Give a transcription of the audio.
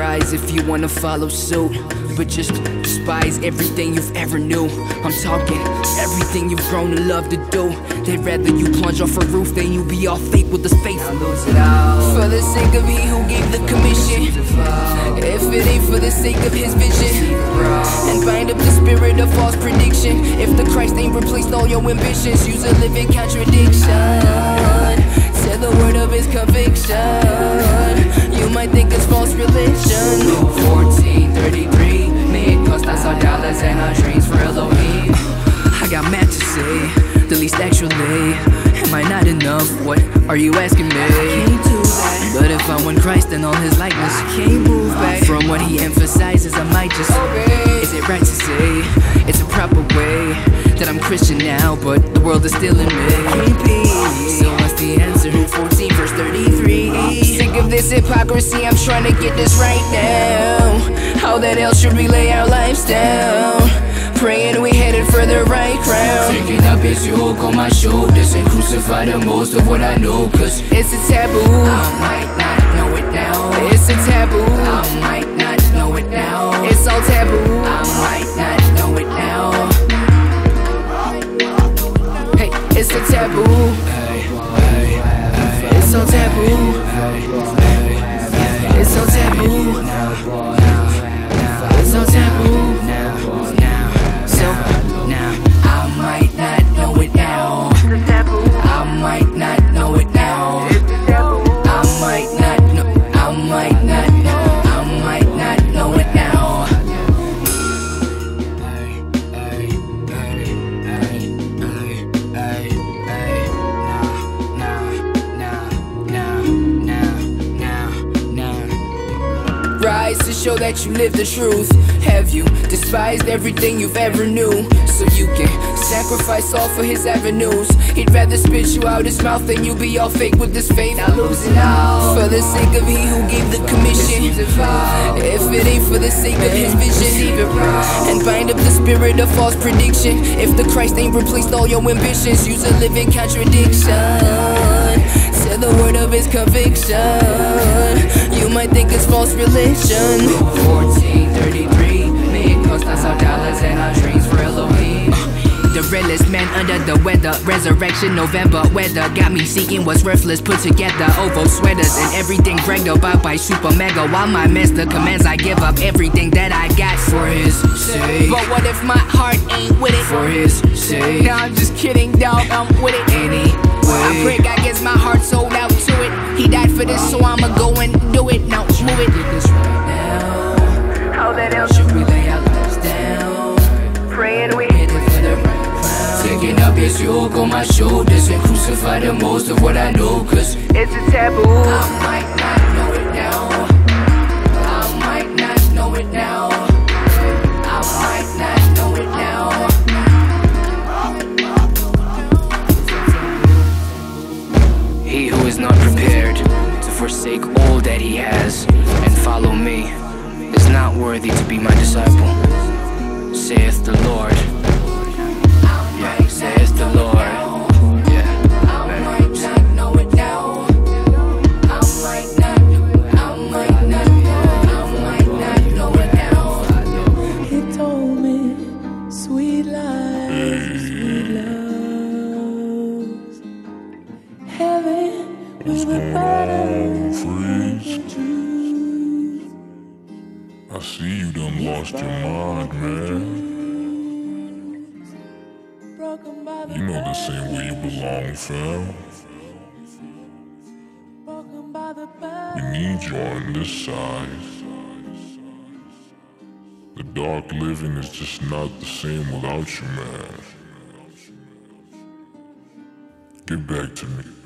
rise if you wanna follow suit. But just despise everything you've ever knew. I'm talking everything you've grown to love to do. They'd rather you plunge off a roof than you be all fake with this faith. I lose it all. For the sake of he who gave the commission. If it ain't for the sake of his vision. And bind up the spirit of false prediction. If the Christ ain't replaced all your ambitions, use a living contradiction. Our dreams for Elohim. I got mad to say, the least actually. Am I not enough? What are you asking me? I can't do that. But if I want Christ and all his likeness, I can't move back from what he emphasizes. I might just. Is it right to say it's a proper way that I'm Christian now, but the world is still in me? Can't be. So what's the answer? 14 verse 33. Sick of this hypocrisy, I'm trying to get this right now. How that else should we lay our lives down? Praying we headed for the right ground. Taking up his yoke on my shoulders and crucify the most of what I know. Cause It's I might rise to show that you live the truth. Have you despised everything you've ever knew? So you can sacrifice all for his avenues. He'd rather spit you out his mouth than you be all fake with this faith. Not losing all for the sake of he who gave the commission. If it ain't for the sake of his vision, and bind up the spirit of false prediction. If the Christ ain't replaced all your ambitions, use a living contradiction. Say the word of his conviction. False religion. 1433. Me it cost us our dollars and our dreams for Elohim. Uh, the realest man under the weather. Resurrection, November weather. Got me seeking what's worthless put together. Ovo sweaters and everything bragged about by Super Mega. While my master commands, I give up everything that I got for his sake. But what if my heart ain't with it? For his sake. Nah, I'm just kidding, dog. I'm with it. Yoke on my shoulders and crucify the most of what I know. Cause It's a taboo. I might not know it now. I might not know it now. I might not know it now. He who is not prepared to forsake all that he has and follow me is not worthy to be my disciple, saith the Lord. Yeah, saith the Lord. Yeah. I might not know it now. I might not. I might not. I might not know it now. He told me sweet lies, sweet loves. Heaven will be better Phreyz. I see you done lost your mind, man. The this ain't where you belong, fam. We need you on this side. The dark living is just not the same without you, man. Get back to me.